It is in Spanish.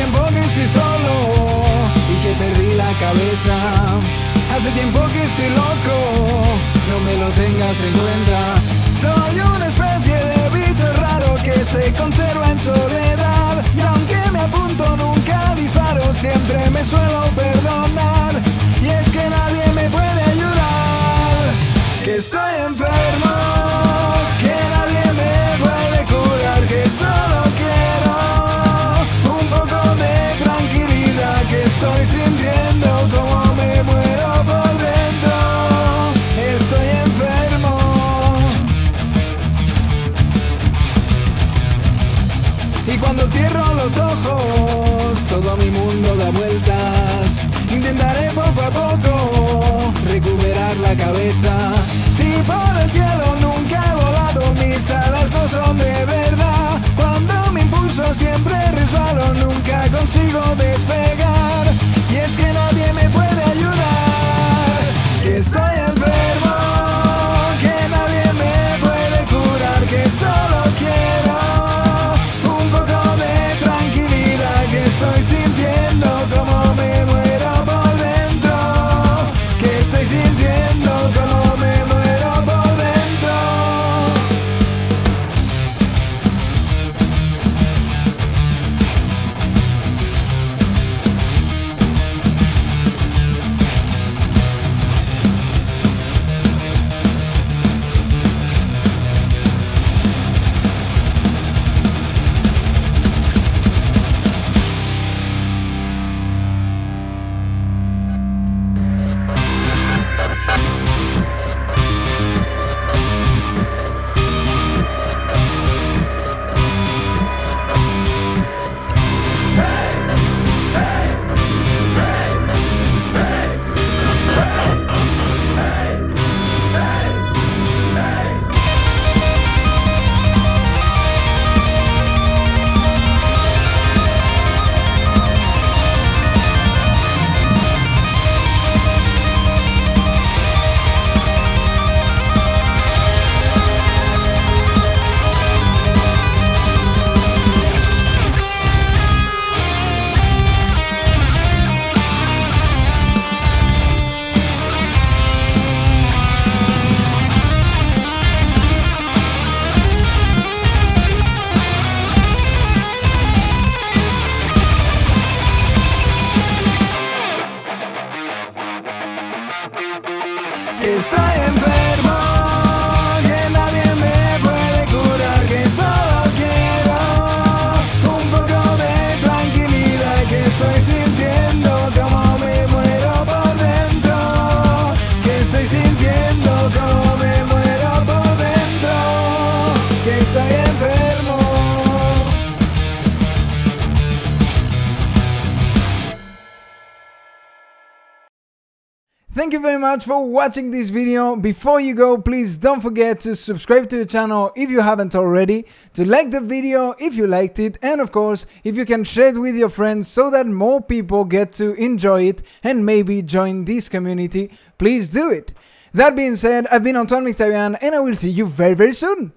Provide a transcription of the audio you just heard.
Hace tiempo que estoy solo y que perdí la cabeza. Hace tiempo que estoy loco, no me lo tengas en cuenta. Soy una especie de bicho raro que se conserva en soledad. Y aunque me apunto, nunca disparo, siempre me suelo estoy sintiendo como me muero por dentro. Estoy enfermo. Y cuando cierro los ojos, todo mi mundo da vueltas. Intentaré poco a poco recuperar la cabeza. Si por el cielo nunca he volado, mis alas no son de verdad. Cuando me impulso siempre resbalo, nunca consigo despegar. Que estoy Thank you very much for watching this video. Before you go, please don't forget to subscribe to the channel if you haven't already, to like the video if you liked it, and of course, if you can share it with your friends so that more people get to enjoy it and maybe join this community, please do it. That being said, I've been Antoine Victorian and I will see you very very soon.